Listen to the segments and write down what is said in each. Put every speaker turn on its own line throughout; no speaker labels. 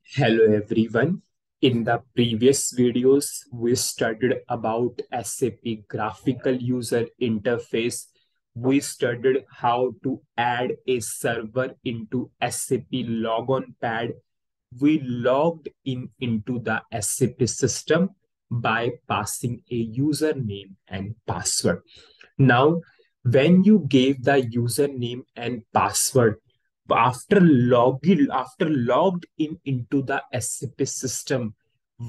Hello everyone. In the previous videos, we studied about SAP graphical user interface. We studied how to add a server into SAP logon pad. We logged in into the SAP system by passing a username and password. Now, when you gave the username and password, after login after logged in into the SAP system,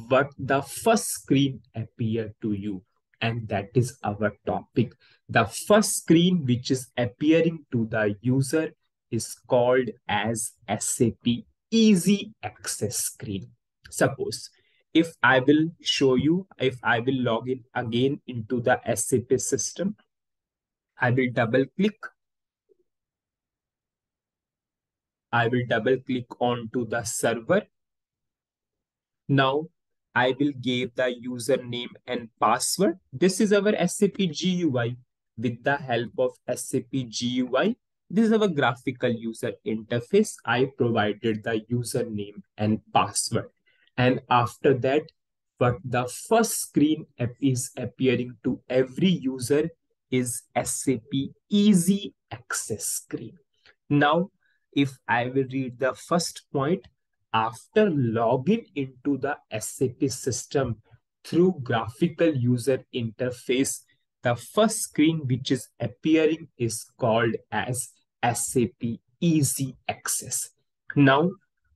what the first screen appear to you, and that is our topic. The first screen which is appearing to the user is called as SAP Easy Access screen. Suppose if I will show you, if I will log in again into the SAP system, I will double click I will double click onto the server. Now I will give the username and password. This is our SAP GUI. With the help of SAP GUI, this is our graphical user interface. I provided the username and password. And after that, what the first screen is appearing to every user is SAP Easy Access screen. Now, if I will read the first point, after login into the SAP system through graphical user interface, the first screen which is appearing is called as SAP Easy Access. Now,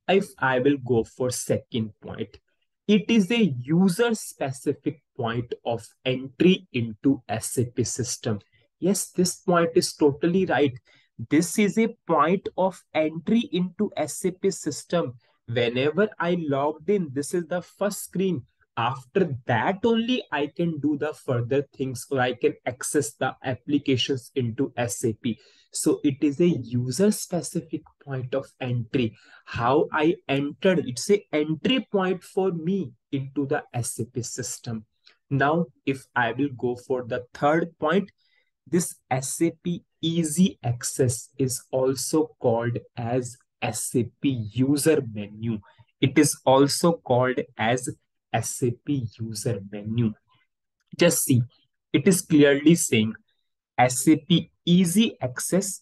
if I will go for second point, it is a user specific point of entry into SAP system. Yes, this point is totally right. This is a point of entry into SAP system. Whenever I logged in, this is the first screen. After that only I can do the further things or I can access the applications into SAP. So it is a user specific point of entry. How I entered, it's a entry point for me into the SAP system. Now, if I will go for the third point, this SAP Easy Access is also called as SAP User Menu. It is also called as SAP User Menu. Just see, it is clearly saying SAP Easy Access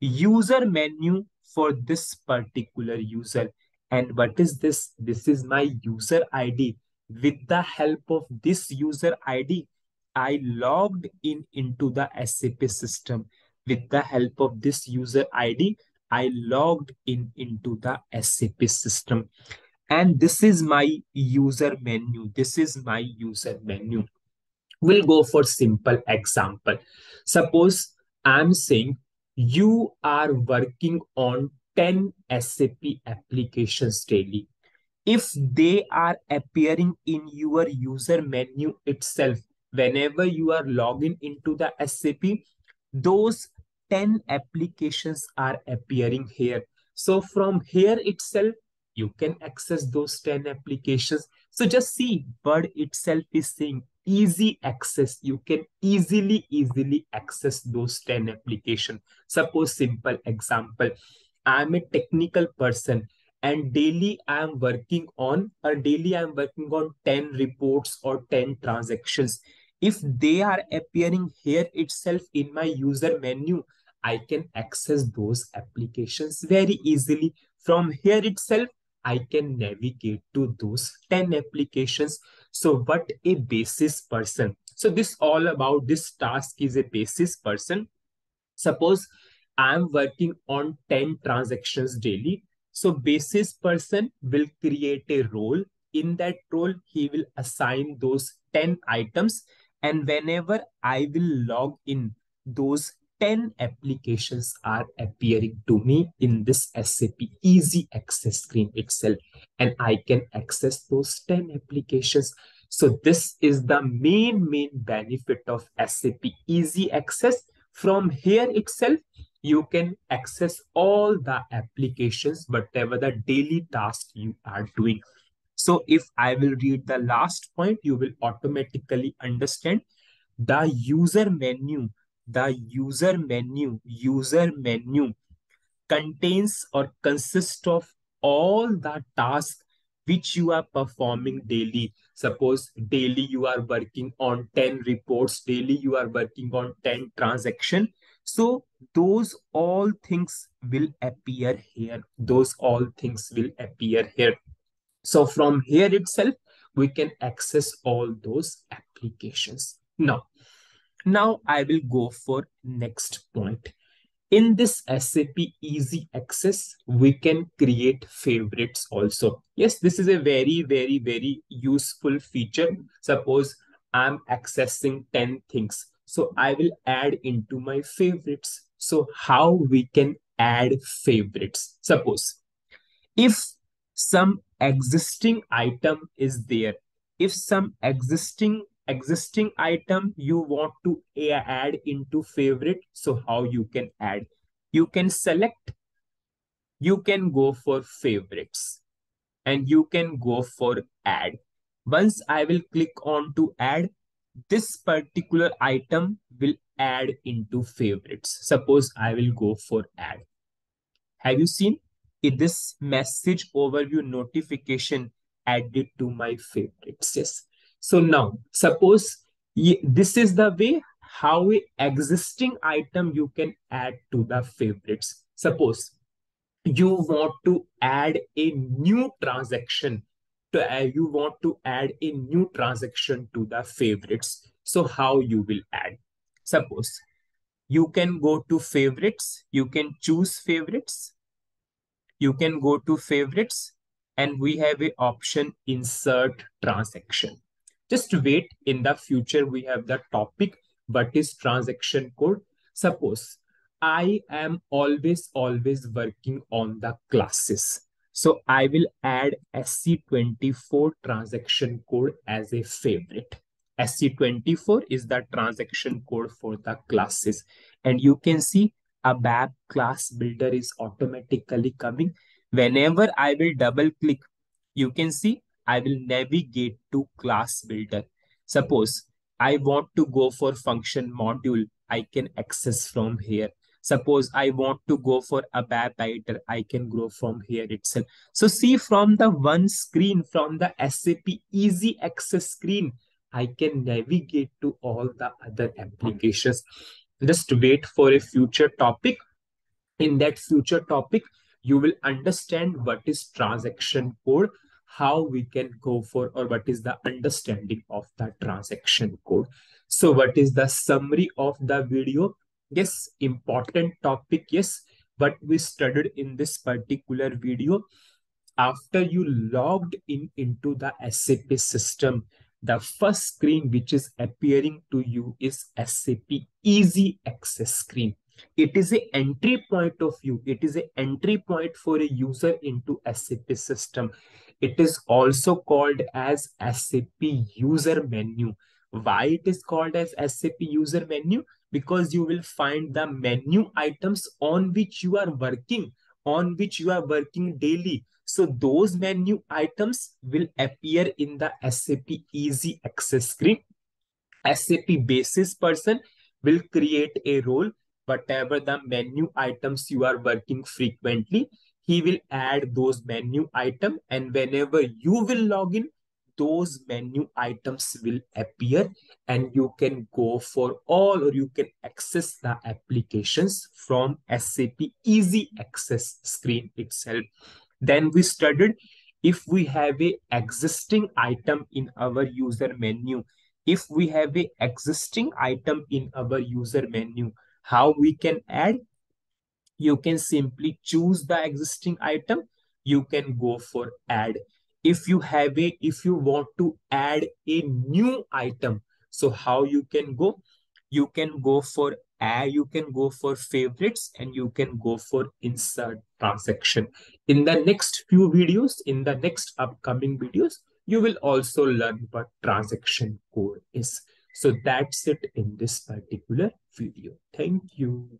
User Menu for this particular user. And what is this? This is my user ID. With the help of this user ID, I logged in into the SAP system with the help of this user ID, I logged in into the SAP system. And this is my user menu. This is my user menu. We'll go for simple example. Suppose I'm saying you are working on 10 SAP applications daily. If they are appearing in your user menu itself, whenever you are logging into the SAP, those 10 applications are appearing here. So from here itself, you can access those 10 applications. So just see, Word itself is saying easy access. You can easily, easily access those 10 applications. Suppose simple example, I'm a technical person and daily I'm working on, or daily I'm working on 10 reports or 10 transactions if they are appearing here itself in my user menu, I can access those applications very easily. From here itself, I can navigate to those 10 applications. So what a basis person. So this all about this task is a basis person. Suppose I'm working on 10 transactions daily. So basis person will create a role. In that role, he will assign those 10 items and whenever I will log in, those 10 applications are appearing to me in this SAP Easy Access screen itself. And I can access those 10 applications. So this is the main, main benefit of SAP Easy Access. From here itself, you can access all the applications, whatever the daily task you are doing. So if I will read the last point, you will automatically understand the user menu. The user menu, user menu contains or consists of all the tasks which you are performing daily. Suppose daily you are working on 10 reports, daily you are working on 10 transaction. So those all things will appear here. Those all things will appear here. So from here itself, we can access all those applications. Now, now I will go for next point. In this SAP Easy Access, we can create favorites also. Yes, this is a very, very, very useful feature. Suppose I'm accessing 10 things. So I will add into my favorites. So how we can add favorites? Suppose if some existing item is there, if some existing existing item you want to add into favorite so how you can add? You can select you can go for favorites and you can go for add. Once i will click on to add this particular item will add into favorites. Suppose i will go for add. Have you seen in this message overview notification added to my favorites yes so now, suppose this is the way how a existing item you can add to the favorites. Suppose you want to add a new transaction to uh, you want to add a new transaction to the favorites. So how you will add? Suppose you can go to favorites, you can choose favorites, you can go to favorites, and we have a option insert transaction. Just wait, in the future, we have the topic, what is transaction code? Suppose I am always, always working on the classes. So I will add SE24 transaction code as a favorite. SE24 is the transaction code for the classes. And you can see ABAP class builder is automatically coming. Whenever I will double click, you can see I will navigate to class builder. Suppose I want to go for function module, I can access from here. Suppose I want to go for ABAP editor, I can go from here itself. So see from the one screen, from the SAP easy access screen, I can navigate to all the other applications. Just wait for a future topic. In that future topic, you will understand what is transaction code how we can go for or what is the understanding of the transaction code. So what is the summary of the video? Yes, important topic, yes, but we studied in this particular video. After you logged in into the SAP system, the first screen which is appearing to you is SAP Easy Access screen. It is a entry point of view. It is an entry point for a user into SAP system. It is also called as SAP user menu. Why it is called as SAP user menu? Because you will find the menu items on which you are working, on which you are working daily. So those menu items will appear in the SAP easy access screen. SAP basis person will create a role whatever the menu items you are working frequently, he will add those menu item and whenever you will log in, those menu items will appear and you can go for all or you can access the applications from SAP Easy Access screen itself. Then we studied if we have a existing item in our user menu, if we have a existing item in our user menu, how we can add? You can simply choose the existing item. You can go for add. If you have a, if you want to add a new item, so how you can go? You can go for add, you can go for favorites and you can go for insert transaction. In the next few videos, in the next upcoming videos, you will also learn what transaction code is. So that's it in this particular video. Thank you.